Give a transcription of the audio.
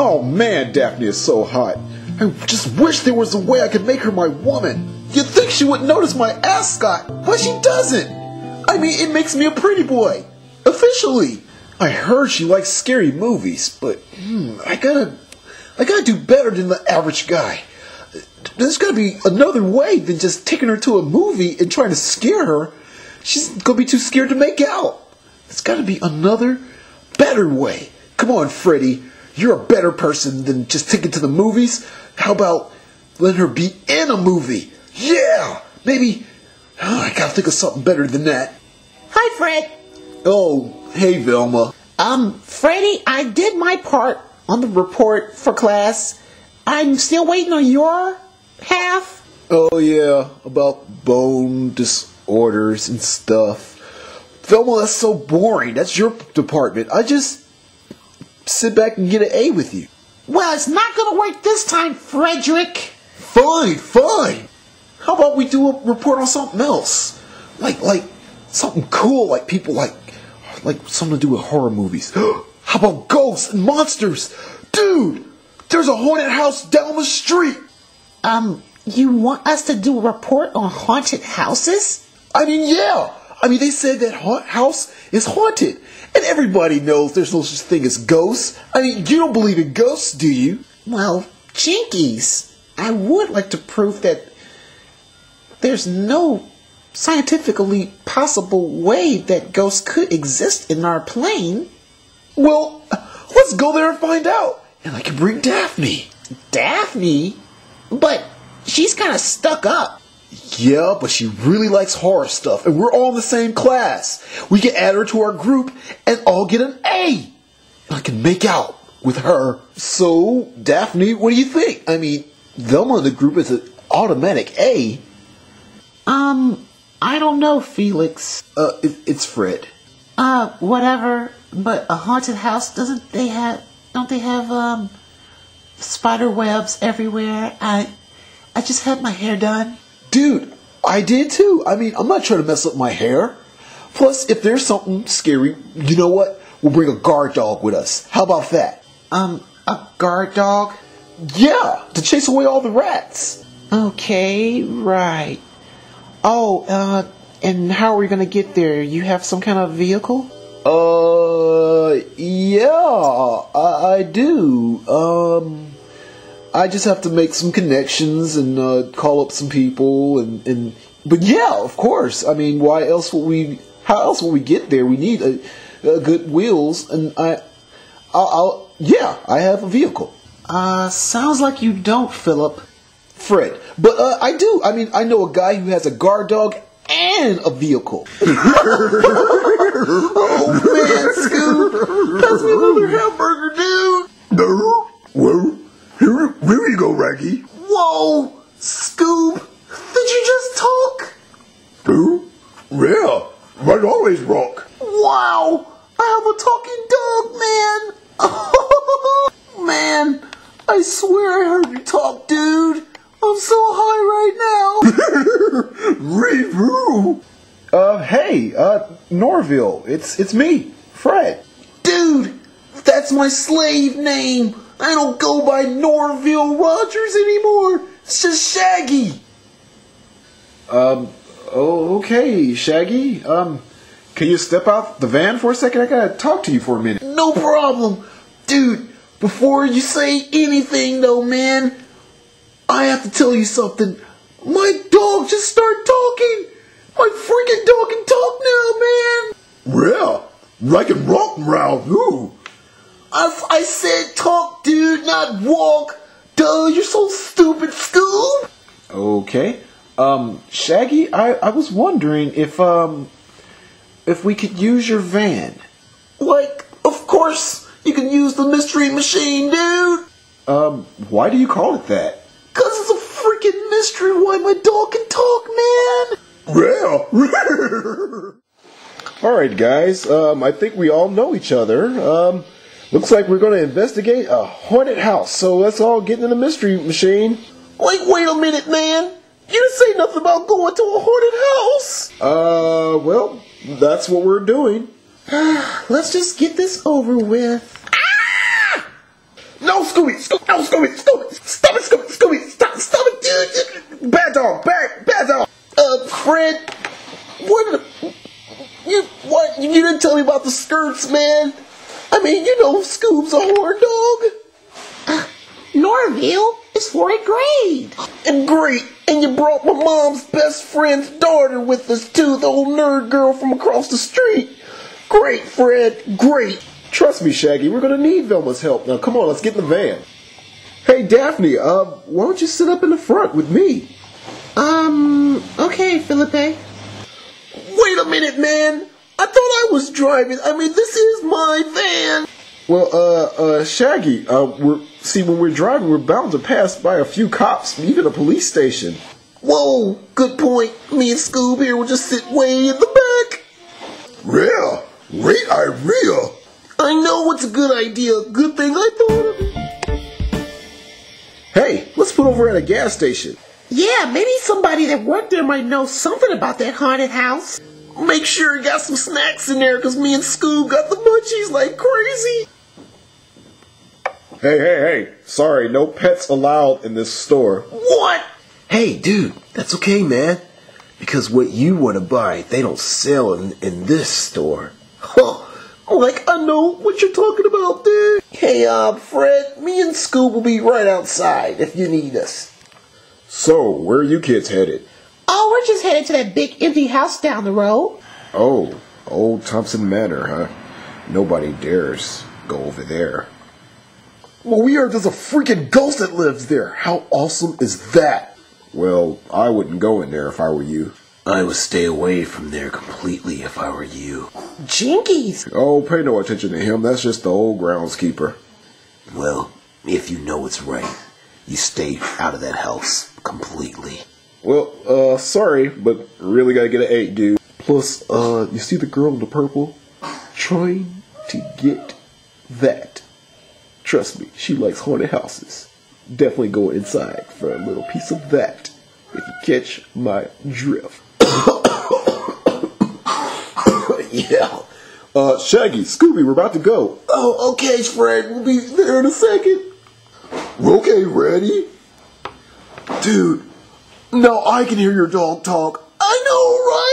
Oh man, Daphne is so hot. I just wish there was a way I could make her my woman. You'd think she would notice my ascot, but she doesn't. I mean, it makes me a pretty boy. Officially. I heard she likes scary movies, but hmm, I gotta, I gotta do better than the average guy. There's gotta be another way than just taking her to a movie and trying to scare her. She's gonna be too scared to make out. There's gotta be another, better way. Come on, Freddy. You're a better person than just taking to the movies. How about letting her be in a movie? Yeah! Maybe. Oh, I gotta think of something better than that. Hi, Fred. Oh, hey, Velma. Um, Freddy, I did my part on the report for class. I'm still waiting on your half. Oh, yeah, about bone disorders and stuff. Velma, that's so boring. That's your department. I just sit back and get an A with you. Well, it's not gonna work this time, Frederick. Fine, fine. How about we do a report on something else? Like, like, something cool, like people like, like something to do with horror movies. How about ghosts and monsters? Dude, there's a haunted house down the street. Um, you want us to do a report on haunted houses? I mean, yeah. I mean, they said that haunt house is haunted. And everybody knows there's no such thing as ghosts. I mean, you don't believe in ghosts, do you? Well, jinkies. I would like to prove that there's no scientifically possible way that ghosts could exist in our plane. Well, let's go there and find out. And I can bring Daphne. Daphne? But she's kind of stuck up. Yeah, but she really likes horror stuff, and we're all in the same class. We can add her to our group and all get an A. I can make out with her. So, Daphne, what do you think? I mean, Velma in the group is an automatic A. Um, I don't know, Felix. Uh, it, it's Fred. Uh, whatever. But a haunted house doesn't they have? Don't they have um spider webs everywhere? I I just had my hair done. Dude, I did too. I mean, I'm not trying to mess up my hair. Plus, if there's something scary, you know what? We'll bring a guard dog with us. How about that? Um, a guard dog? Yeah, to chase away all the rats. Okay, right. Oh, uh, and how are we gonna get there? You have some kind of vehicle? Uh, yeah, I, I do. Um, I just have to make some connections and uh, call up some people and, and but yeah, of course. I mean, why else would we? How else would we get there? We need a, a good wheels, and I, I'll, I'll yeah, I have a vehicle. Uh, sounds like you don't, Philip. Fred, but uh, I do. I mean, I know a guy who has a guard dog and a vehicle. oh man, Scoob, pass me another hamburger, dude. Here, here you go, Raggy. Whoa, Scoob, did you just talk? Who? Yeah, I'd always rock. Wow, I have a talking dog, man. man, I swear I heard you talk, dude. I'm so high right now. Review. uh, hey, uh, Norville, it's it's me, Fred. Dude, that's my slave name. I don't go by Norville Rogers anymore. It's just Shaggy. Um, oh, okay, Shaggy. Um, can you step out the van for a second? I gotta talk to you for a minute. No problem. Dude, before you say anything though, man, I have to tell you something. My dog just started talking. My freaking dog can talk now, man. Yeah, I can rock around you. I, I said talk, dude, not walk. Duh, you're so stupid, Scoob. Okay. Um, Shaggy, I, I was wondering if, um, if we could use your van. Like, of course, you can use the mystery machine, dude. Um, why do you call it that? Cause it's a freaking mystery why my dog can talk, man. Yeah. All right, guys. Um, I think we all know each other. Um, looks like we're going to investigate a haunted house. So let's all get in the mystery machine. Wait, wait a minute, man. You didn't say nothing about going to a haunted house. Uh, well, that's what we're doing. Let's just get this over with. No, Scooby, Scooby, oh, Scooby, Scooby, stop it, Scooby, Scooby, stop, stop it, dude. Bad dog, bad, bad dog. Uh, Fred, what, you, what, you didn't tell me about the skirts, man. I mean, you know, Scoob's a horn dog. Norville is fourth grade. And great, and you brought my mom's best friend's daughter with us too, the old nerd girl from across the street. Great, Fred, great. Trust me, Shaggy, we're gonna need Velma's help. Now, come on, let's get in the van. Hey, Daphne, uh, why don't you sit up in the front with me? Um, okay, Felipe. Wait a minute, man. I thought I was driving. I mean, this is my van. Well, uh, uh, Shaggy, uh, we're, see, when we're driving, we're bound to pass by a few cops, even a police station. Whoa, good point. Me and Scoob here will just sit way in the back. Real. Great idea. I know it's a good idea. Good thing I thought of. Hey, let's put over at a gas station. Yeah, maybe somebody that worked there might know something about that haunted house. Make sure you got some snacks in there, because me and Scoob got the munchies like crazy. Hey, hey, hey. Sorry, no pets allowed in this store. What? Hey, dude, that's okay, man. Because what you want to buy, they don't sell in, in this store. Huh. Like, I know what you're talking about there. Hey, uh, Fred, me and Scoob will be right outside if you need us. So, where are you kids headed? Oh, we're just headed to that big empty house down the road. Oh, old Thompson Manor, huh? Nobody dares go over there. Well, we heard there's a freaking ghost that lives there. How awesome is that? Well, I wouldn't go in there if I were you. I would stay away from there completely if I were you. Jinkies. Oh, pay no attention to him. That's just the old groundskeeper. Well, if you know it's right, you stay out of that house completely. Well, uh, sorry, but really gotta get an eight, dude. Plus, uh, you see the girl in the purple? Trying to get that. Trust me, she likes haunted houses. Definitely go inside for a little piece of that. If you catch my drift. yeah. Uh, Shaggy, Scooby, we're about to go. Oh, okay, Fred. We'll be there in a second. Okay, ready? Dude, now I can hear your dog talk. I know, right?